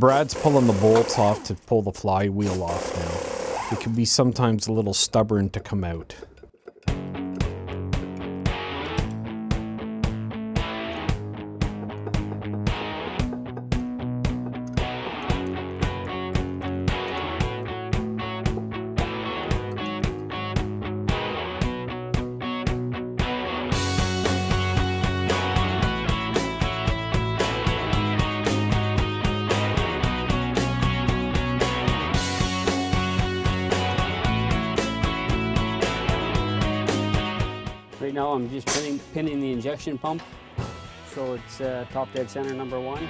Brad's pulling the bolts off to pull the flywheel off now. It can be sometimes a little stubborn to come out. Right now I'm just pinning, pinning the injection pump. So it's uh, top dead center number one.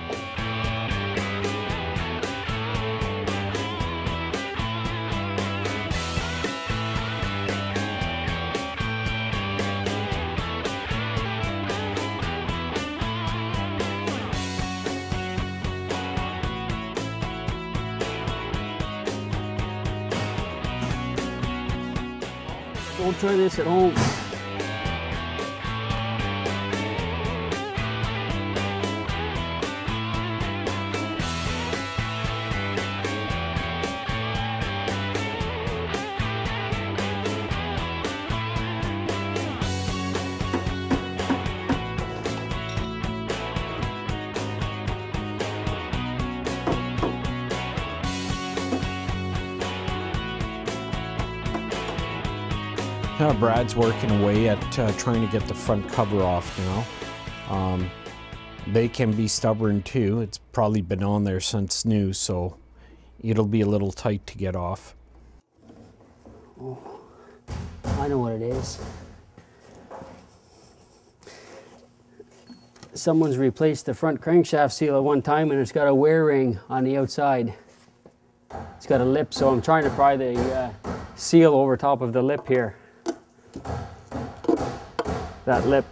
Don't try this at home. Uh, Brad's working away at uh, trying to get the front cover off now. Um, they can be stubborn too. It's probably been on there since new, so it'll be a little tight to get off. I know what it is. Someone's replaced the front crankshaft seal at one time and it's got a wear ring on the outside. It's got a lip, so I'm trying to pry the uh, seal over top of the lip here. That lip.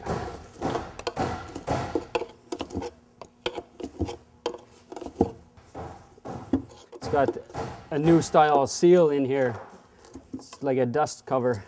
It's got a new style seal in here. It's like a dust cover.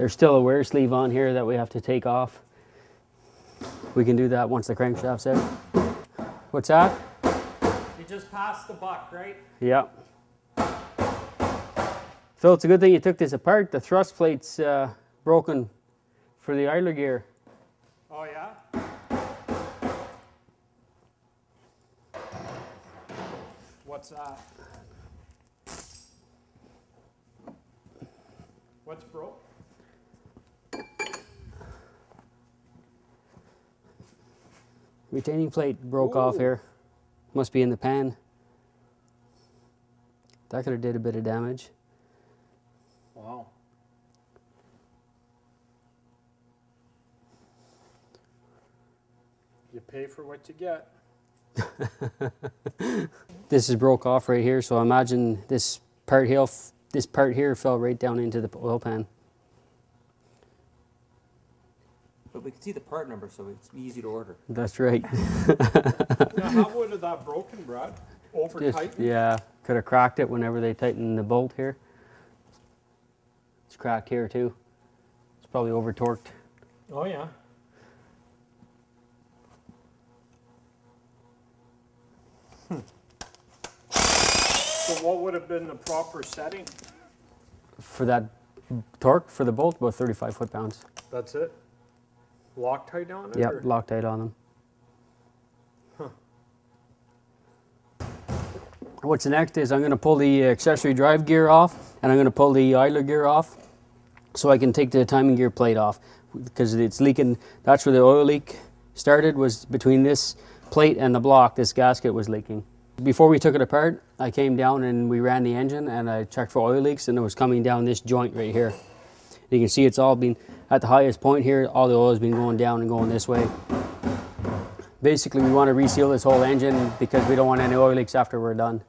There's still a wear sleeve on here that we have to take off. We can do that once the crankshaft's out. What's that? You just passed the buck, right? Yeah. Phil, it's a good thing you took this apart. The thrust plate's uh, broken for the idler gear. Oh yeah? What's that? What's broke? Retaining plate broke off here. Must be in the pan. That could have did a bit of damage. Wow. You pay for what you get. This is broke off right here, so I imagine this part here, this part here fell right down into the oil pan. But we can see the part number, so it's easy to order. That's right. Now, how would have that broken, Brad? Over Just, tightened? yeah, could have cracked it whenever they tightened the bolt here. It's cracked here too. It's probably over torqued. Oh yeah. Hmm. So what would have been the proper setting? For that torque for the bolt, about 35 foot pounds. That's it? Loctite on it? Yep, or- Loctite on them. What's next is I'm going to pull the accessory drive gear off and I'm going to pull the idler gear off so I can take the timing gear plate off because it's leaking. That's where the oil leak started was between this plate and the block. This gasket was leaking. Before we took it apart, I came down and we ran the engine and I checked for oil leaks and it was coming down this joint right here. You can see it's all been at the highest point here. All the oil has been going down and going this way. Basically, we want to reseal this whole engine because we don't want any oil leaks after we're done.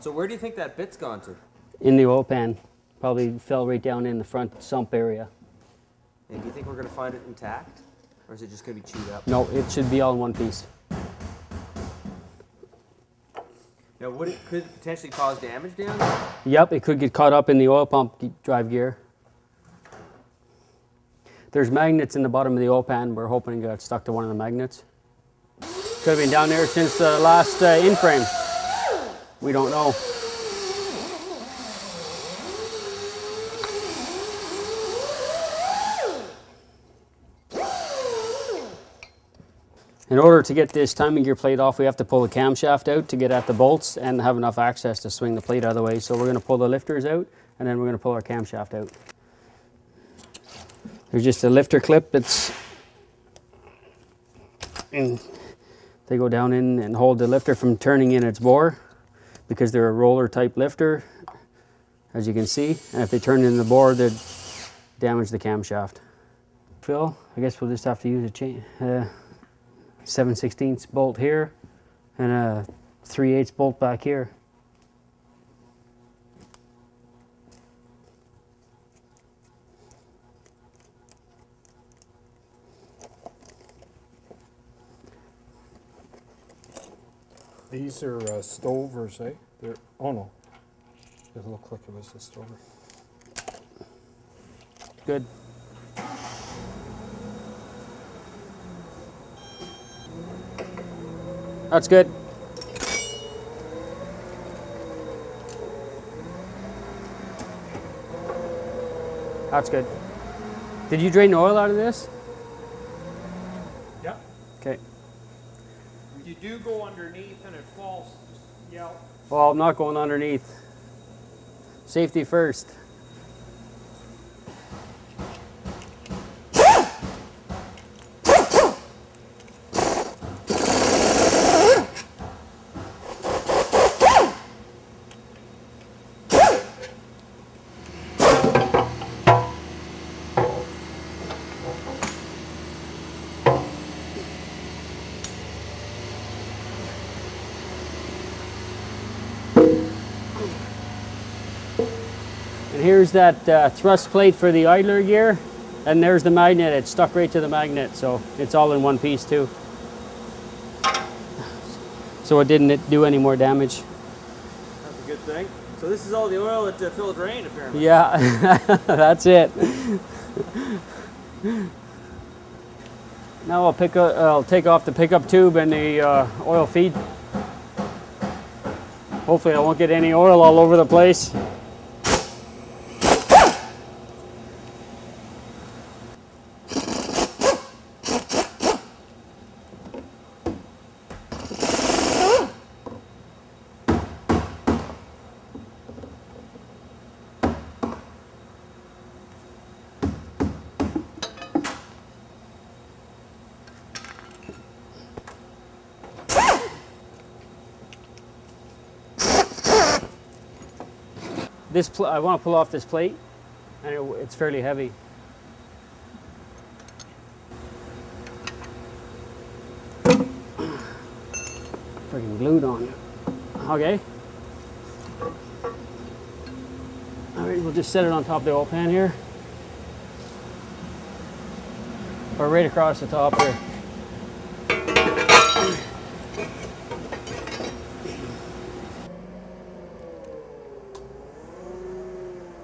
So where do you think that bit's gone to? In the oil pan, probably fell right down in the front sump area. And do you think we're gonna find it intact, or is it just gonna be chewed up? No, it should be all in one piece. Now, would it could potentially cause damage down there? Yep, it could get caught up in the oil pump drive gear. There's magnets in the bottom of the oil pan. We're hoping it got stuck to one of the magnets. Could have been down there since the last uh, in frame. We don't know. In order to get this timing gear plate off, we have to pull the camshaft out to get at the bolts and have enough access to swing the plate out of the way. So we're going to pull the lifters out and then we're going to pull our camshaft out. There's just a lifter clip that's and they go down in and hold the lifter from turning in its bore because they're a roller type lifter as you can see and if they turn in the bore they'd damage the camshaft. Phil, I guess we'll just have to use a chain. Uh, 7 16 bolt here and a 3 8 bolt back here. These are uh, Stovers, eh? They're, oh no. They look like it was a Stover. Good. That's good. That's good. Did you drain the oil out of this? Yep. Okay. You do go underneath and it falls, yell. Well, I'm not going underneath. Safety first. And here's that uh, thrust plate for the idler gear. And there's the magnet. It's stuck right to the magnet, so it's all in one piece too. So it didn't do any more damage. That's a good thing. So this is all the oil that uh, Phil drained, apparently. Yeah, that's it. Now I'll pick up, I'll take off the pickup tube and the uh, oil feed. Hopefully I won't get any oil all over the place. This I want to pull off this plate, and it, it's fairly heavy. Freaking glued on. Okay. All right, we'll just set it on top of the oil pan here, or right across the top there.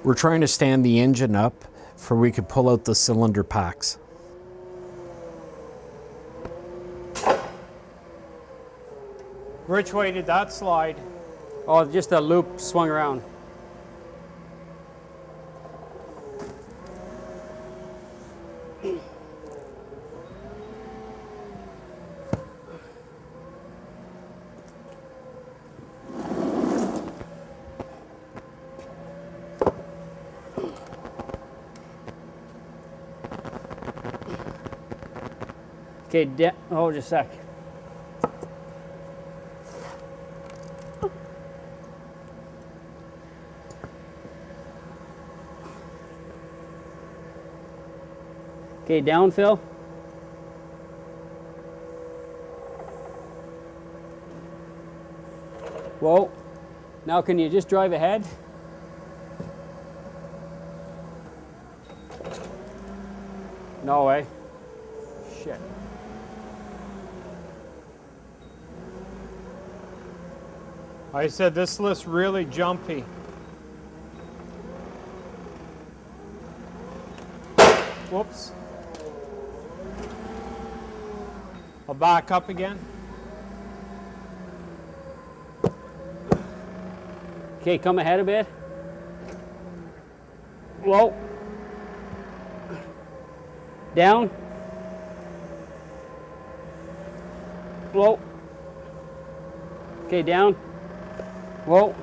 We're trying to stand the engine up for we could pull out the cylinder packs. Which way did that slide? Oh, just a loop swung around. Okay, de- hold just a sec. Okay, down, Phil. Whoa. Now can you just drive ahead? No way. I said this looks really jumpy. Whoops. I'll back up again. Okay, come ahead a bit. Whoa. Down. Whoa. Okay, down. Whoa.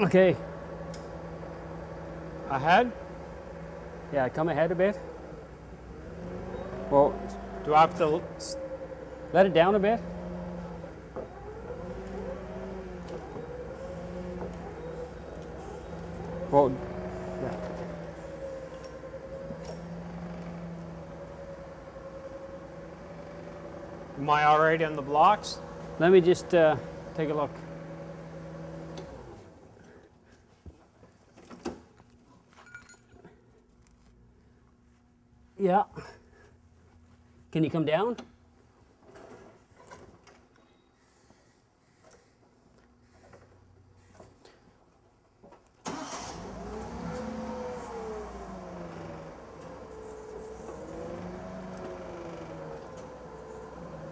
Okay. Ahead? Yeah, come ahead a bit. Well, Do I have to let it down a bit. Well, yeah. Am I already on the blocks? Let me just uh, take a look. Yeah. Can you come down?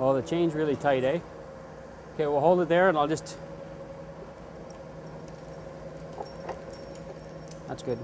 Oh, the chain's really tight, eh? Okay, we'll hold it there and I'll just. That's good.